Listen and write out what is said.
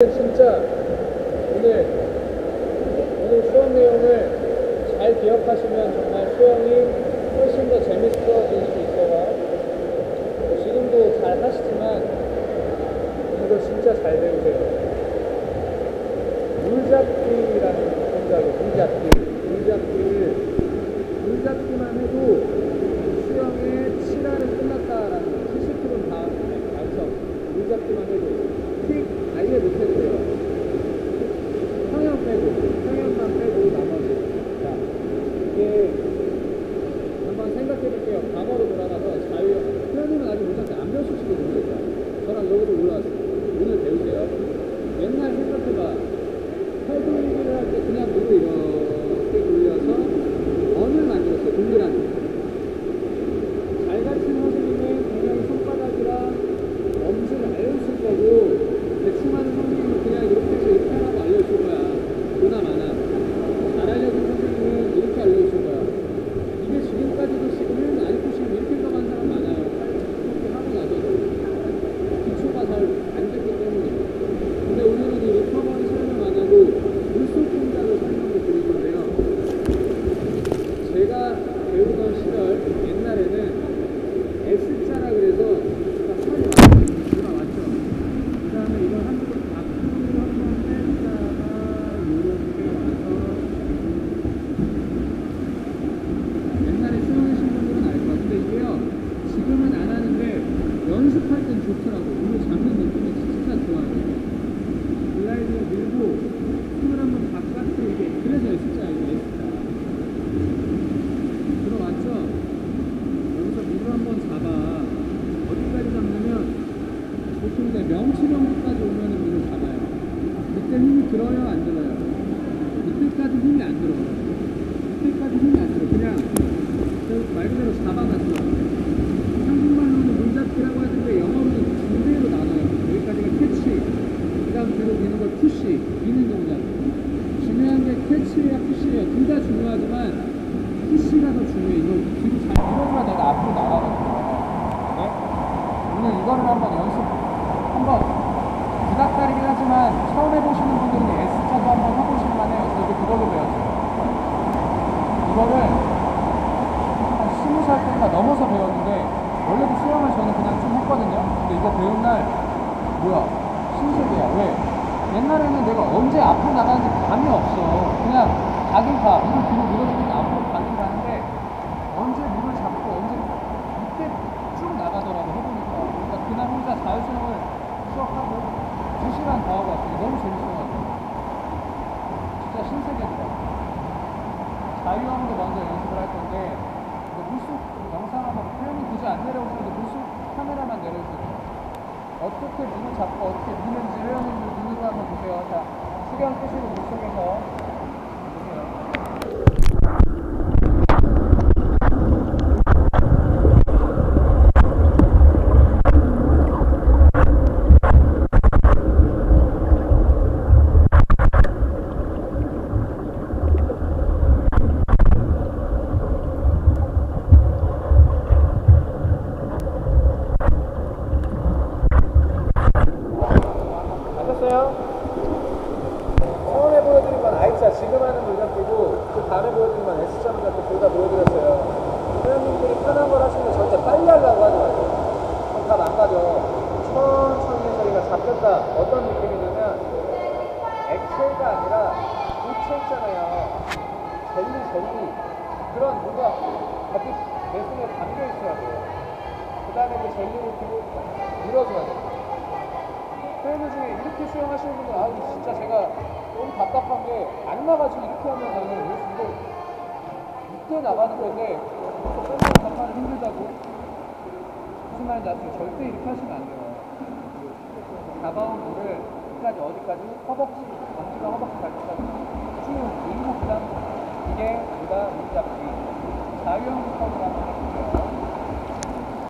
진짜 오늘 오늘 수업 내용을 잘 기억하시면 정말 수영이 훨씬 더 재밌어질 수 있어요. 지금도 잘 하시지만 이거 진짜 잘 배우세요. 물잡기라는 동작이 물잡기, 물잡기를 물잡기만 해도 수영의 7화는 끝났다라는 거, 70%는 다 완성. 물잡기만 해도 킥 아예 못해도 돼요. 평형 빼고, 평형만 빼고 나머지. 자, 이게 한번 생각해 볼게요. 과거로 돌아가서 자유, 표현님은 아직 물잡기 안 배우실지도 모르겠다. 저랑 여기로 올라와서 오늘 배우세요. 옛날 생각해봐. 팔 돌리기를 할 때 그냥 무릎 이렇게 돌려서 원을 만들었어요. 동그란 잘 가르치는 선생님은 분명히 손바닥이랑 엄지를 알려줄 거고 대충 하는 선생님은 그냥 이렇게 해서 이렇게 하라고 알려줄 거야. 보나 마나. 잘 알려준 선생님은 이렇게 알려줄 거야. 이게 지금까지도 지금은 아직도 지금 이렇게 가는 사람 많아요. 이렇게 하고 나서도 기초가 잘 안 됐기 때문에. 근데 오늘은 이 리커버리 설명 안 하고 물속 동작을 설명을 드릴 건데요. 제가 배우던 시절 옛날에는 S자라 그래서 딱 살이 많이 돌아왔죠. 그 다음에 이걸 한쪽 앞으로 한번 뺐다가 이렇게 와서 옛날에 수영하신 분들은 알 것 같은데 이게요. 지금은 안 하는데 연습할 땐 좋더라고. 오늘 잡는 느낌이 진짜 좋아요. 글라이드를 밀고 숨을 한번 바깥으로 이게 그래서 S자 이거 S자. 들어왔죠? 여기서 물을 한번 잡아. 어디까지 잡냐면 이제 명치령까지 오면 물을 잡아요. 이때 힘이 들어요, 안 들어요? 이때까지 힘이 안 들어요. 이때까지 힘이 안 들어. 그냥 그말 그대로 잡아놨어. 한국말로는 물잡기라고 하는데 영어로는 두 개로 나눠요. 여기까지가 catch, 그 다음 뒤로 미는 걸 push, 미는 동작. 중요한 게 catch야 push예요. 둘 다 중요하지만 push가 더 중요해. 이거 뒤로 잘 밀어줘야 내가 앞으로 나가거든요. 네? 오늘 이거를 한번 연습, 하지만 처음 해보시는 분들은 S자도 한번 해보실 만해요. 저도 그걸로 배웠어요. 이거를 한 스무 살 때인가 넘어서 배웠는데 원래도 수영을 저는 그냥 좀 했거든요. 근데 이거 배운 날 뭐야 신세계야. 왜? 옛날에는 내가 언제 앞으로 나가는지 감이 없어. 그냥 가긴 가. 물을 뒤로 밀어주니까 앞으로 가긴 가는데 언제 물을 잡고 언제 이때 쭉 나가더라고 해보니까. 그러니까 그날 혼자 자유수영을 수업하고 두 시간 더 하고 왔더니 너무 재밌어가지고 진짜 신세계더라고. 자유형도 먼저 연습을 할 건데 물속 영상 한번 표현이 굳이 안 내려오셔도 물속 카메라만 내려주세요. 어떻게 물을 잡고 어떻게 미는지 회원님들 눈으로 한번 보세요. 자, 수경 끄시고 물속에서 보세요. 맞았어요? 처음에 보여드린 건 I자 지금 하는 물잡기고 그 다음에 보여드린 건 S자 물잡기 둘 다 보여드렸어요. 회원님들이 편한 걸 하시면 절대 빨리 하려고 하지 마세요. 그럼 다 망가져. 천천히 잡혔다. 어떤 느낌이냐면 액체가 아니라 고체 있잖아요. 젤리 젤리 그런 뭐가 거기 내 손에 담겨 있어야 돼요. 그 다음에 그 젤리를 뒤로 밀어줘야 돼요. 트레이너 중에 이렇게 수영하시는 분들 아 진짜 제가 너무 답답한 게 안 나가지고 이렇게 하면 저는 이거 이때 나가는 건데 뺀다고 답하는 힘들다고 무슨 말인지 아시죠? 절대 이렇게 하시면 안 돼요 가봐온 물을 끝까지 어디까지 허벅지